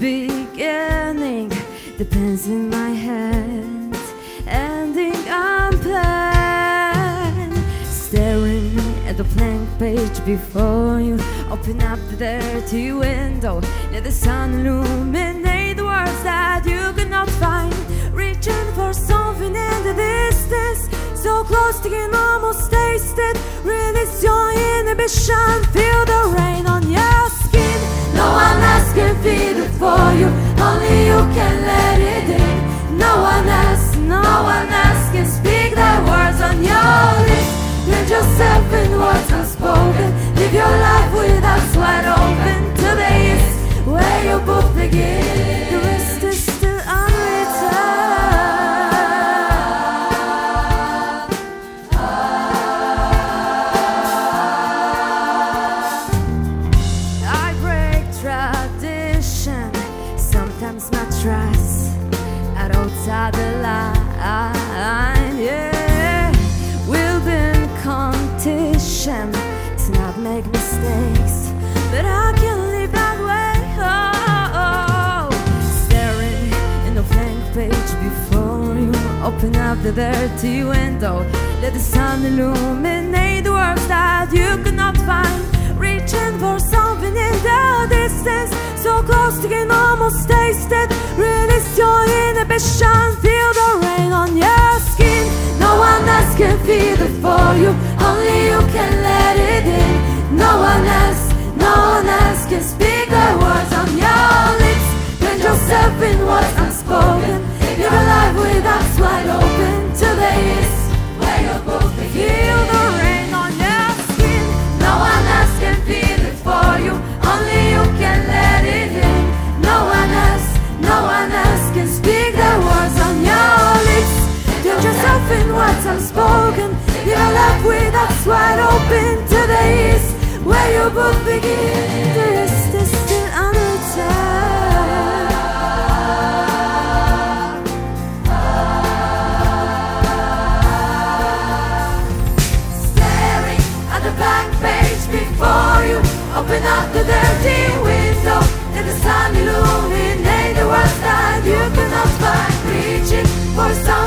beginning The pens in my hands, ending unplanned. Staring at the blank page before you, open up the dirty window, let the sun illuminate the words that you could not find. Reaching for something in the distance, so close to can almost taste it. Release your inhibition, feel one else, no one else can speak the words on your lips. Let yourself in words unspoken. Live your life with eyes wide open. Today is where you both begin. The rest is still unwritten. I break tradition. Sometimes my trust outside the line. Yeah, we'll be in competition to not make mistakes, but I can't live that way. Oh, oh, oh. staring in the blank page before you. Open up the dirty window, let the sun illuminate the words that your inhibition, feel the rain on your skin. No one else can feel it for you, only you can let it in. No one else, no one else can speak the words on your lips. Put yourself in words a life with eyes wide open. Today is where you both begin. The rest is still unwritten. Staring at the blank page before you. Open up the dirty window. Let the sun illuminate the words that you cannot find. Reaching for something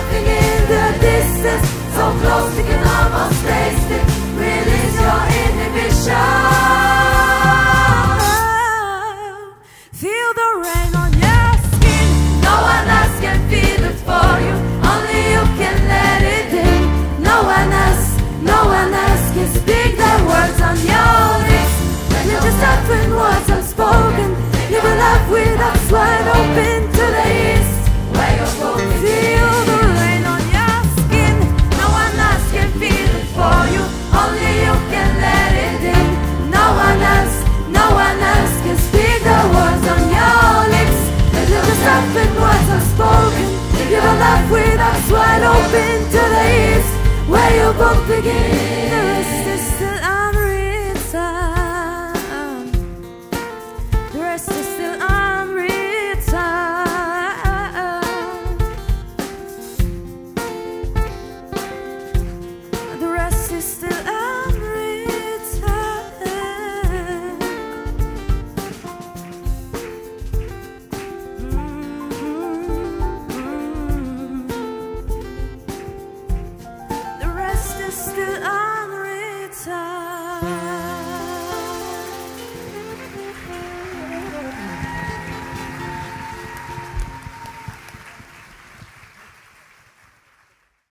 Live a